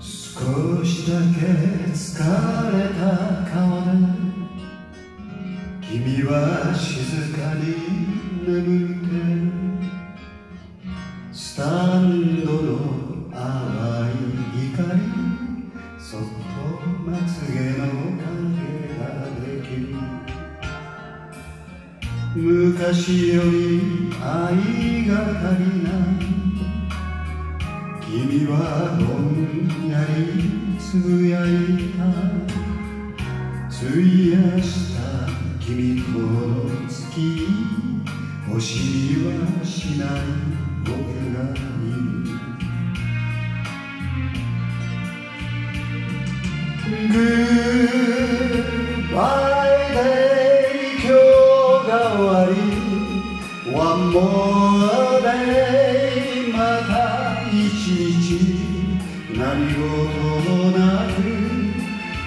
少しだけ疲れた顔で君は静かに眠る。まつげの影ができる昔より愛が足りない君はぼんやりつぶやいた。費やした君との月欲しはしない。り One more day また一日何事もなく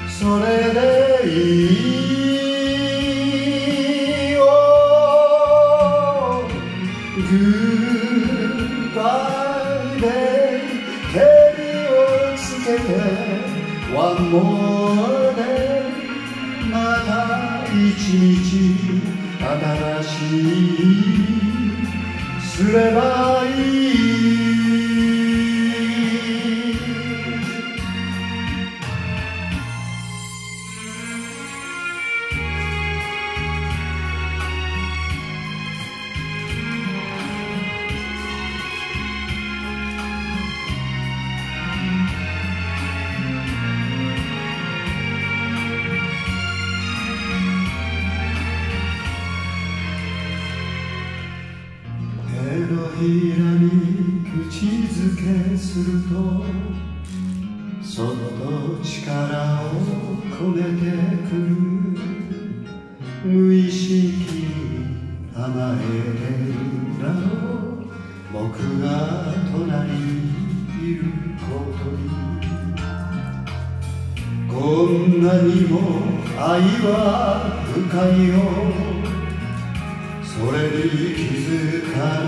それでいいよグッバイデイ手をつけて One more day また一日新しいすれひらに口づけするとそっと力を込めてくる無意識に甘えてるだろう。僕が隣にいることに。こんなにも愛は深いよ。それに気づかぬ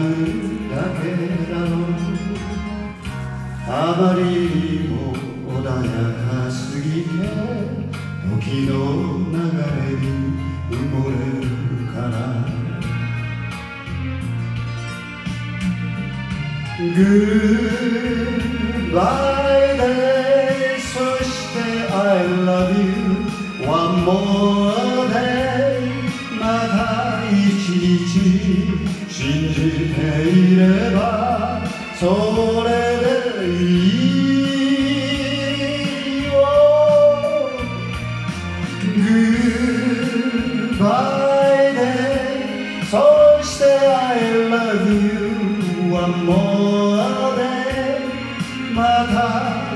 だけだろうあまりにも穏やかすぎて時の流れに埋もれるから。グッバイデイそして I love you one more 信じていればそれでいいよ。グッバイデイそして I love you one more day また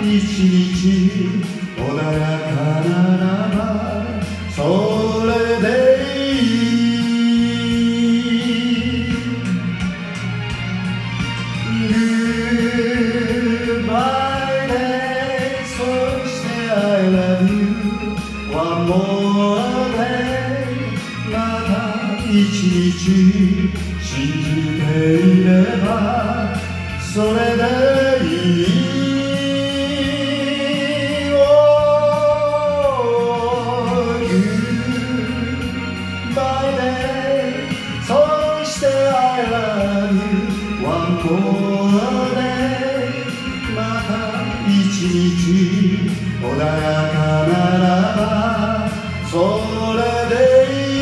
一日穏やかならば。また一日信じていればそれでいいおーグーバイデーして I love you また一日穏やかに All day.